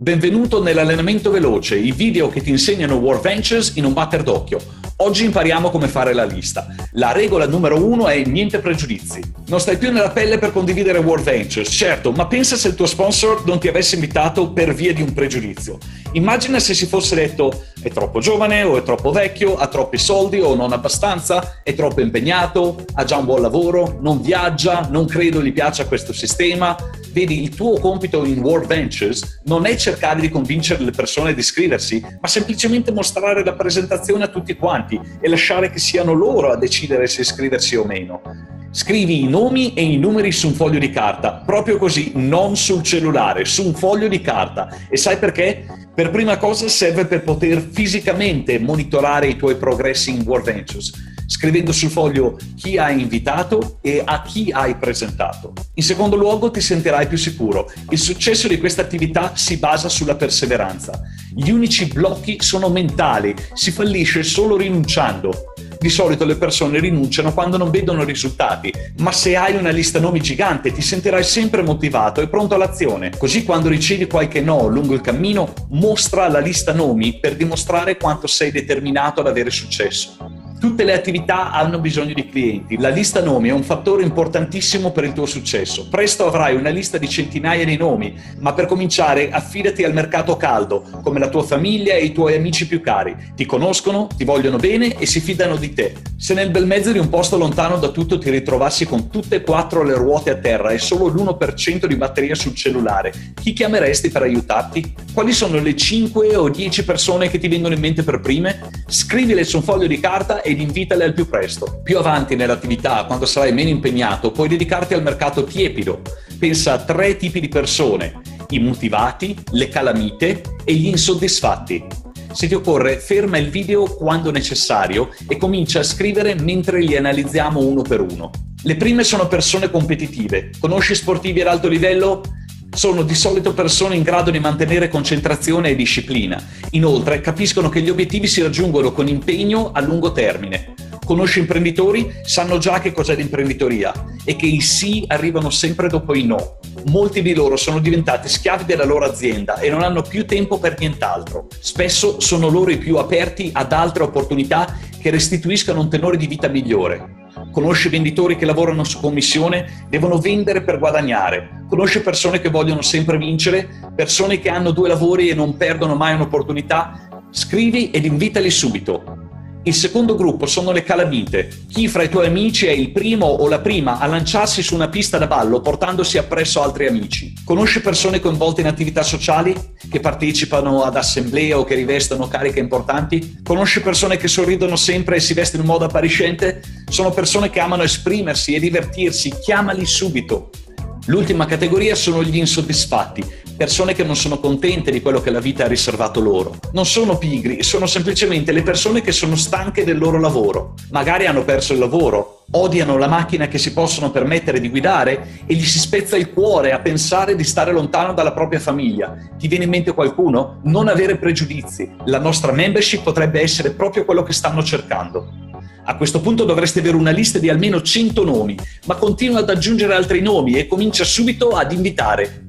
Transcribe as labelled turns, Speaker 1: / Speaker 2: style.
Speaker 1: Benvenuto nell'allenamento veloce, i video che ti insegnano War Ventures in un batter d'occhio. Oggi impariamo come fare la lista. La regola numero uno è niente pregiudizi. Non stai più nella pelle per condividere War Ventures, certo, ma pensa se il tuo sponsor non ti avesse invitato per via di un pregiudizio. Immagina se si fosse detto è troppo giovane o è troppo vecchio, ha troppi soldi o non abbastanza, è troppo impegnato, ha già un buon lavoro, non viaggia, non credo gli piaccia questo sistema, Vedi, il tuo compito in World Ventures non è cercare di convincere le persone ad iscriversi, ma semplicemente mostrare la presentazione a tutti quanti e lasciare che siano loro a decidere se iscriversi o meno. Scrivi i nomi e i numeri su un foglio di carta, proprio così, non sul cellulare, su un foglio di carta. E sai perché? Per prima cosa serve per poter fisicamente monitorare i tuoi progressi in World Ventures scrivendo sul foglio chi hai invitato e a chi hai presentato. In secondo luogo ti sentirai più sicuro. Il successo di questa attività si basa sulla perseveranza. Gli unici blocchi sono mentali, si fallisce solo rinunciando. Di solito le persone rinunciano quando non vedono risultati, ma se hai una lista nomi gigante ti sentirai sempre motivato e pronto all'azione. Così quando ricevi qualche no lungo il cammino, mostra la lista nomi per dimostrare quanto sei determinato ad avere successo. Tutte le attività hanno bisogno di clienti. La lista nomi è un fattore importantissimo per il tuo successo. Presto avrai una lista di centinaia di nomi, ma per cominciare affidati al mercato caldo, come la tua famiglia e i tuoi amici più cari. Ti conoscono, ti vogliono bene e si fidano di te. Se nel bel mezzo di un posto lontano da tutto ti ritrovassi con tutte e quattro le ruote a terra e solo l'1% di batteria sul cellulare, chi chiameresti per aiutarti? Quali sono le 5 o 10 persone che ti vengono in mente per prime? Scrivile su un foglio di carta ed invitale al più presto. Più avanti nell'attività, quando sarai meno impegnato, puoi dedicarti al mercato tiepido. Pensa a tre tipi di persone, i motivati, le calamite e gli insoddisfatti. Se ti occorre, ferma il video quando necessario e comincia a scrivere mentre li analizziamo uno per uno. Le prime sono persone competitive. Conosci sportivi ad alto livello? Sono di solito persone in grado di mantenere concentrazione e disciplina. Inoltre capiscono che gli obiettivi si raggiungono con impegno a lungo termine. Conosci imprenditori? Sanno già che cos'è l'imprenditoria e che i sì arrivano sempre dopo i no. Molti di loro sono diventati schiavi della loro azienda e non hanno più tempo per nient'altro. Spesso sono loro i più aperti ad altre opportunità che restituiscano un tenore di vita migliore. Conosce venditori che lavorano su commissione, devono vendere per guadagnare. Conosce persone che vogliono sempre vincere, persone che hanno due lavori e non perdono mai un'opportunità. Scrivi ed invitali subito. Il secondo gruppo sono le calamite. Chi fra i tuoi amici è il primo o la prima a lanciarsi su una pista da ballo portandosi appresso altri amici? Conosce persone coinvolte in attività sociali che partecipano ad assemblee o che rivestono cariche importanti? Conosce persone che sorridono sempre e si vestono in modo appariscente? Sono persone che amano esprimersi e divertirsi. Chiamali subito. L'ultima categoria sono gli insoddisfatti, persone che non sono contente di quello che la vita ha riservato loro. Non sono pigri, sono semplicemente le persone che sono stanche del loro lavoro. Magari hanno perso il lavoro, odiano la macchina che si possono permettere di guidare e gli si spezza il cuore a pensare di stare lontano dalla propria famiglia. Ti viene in mente qualcuno? Non avere pregiudizi. La nostra membership potrebbe essere proprio quello che stanno cercando. A questo punto dovreste avere una lista di almeno 100 nomi, ma continua ad aggiungere altri nomi e comincia subito ad invitare